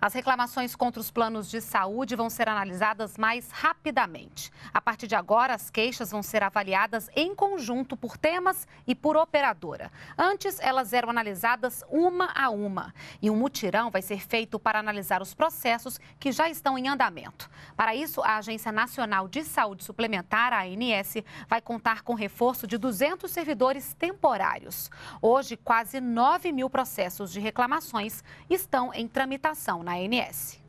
As reclamações contra os planos de saúde vão ser analisadas mais rapidamente. A partir de agora, as queixas vão ser avaliadas em conjunto por temas e por operadora. Antes, elas eram analisadas uma a uma. E um mutirão vai ser feito para analisar os processos que já estão em andamento. Para isso, a Agência Nacional de Saúde Suplementar, a ANS, vai contar com reforço de 200 servidores temporários. Hoje, quase 9 mil processos de reclamações estão em tramitação na ANS.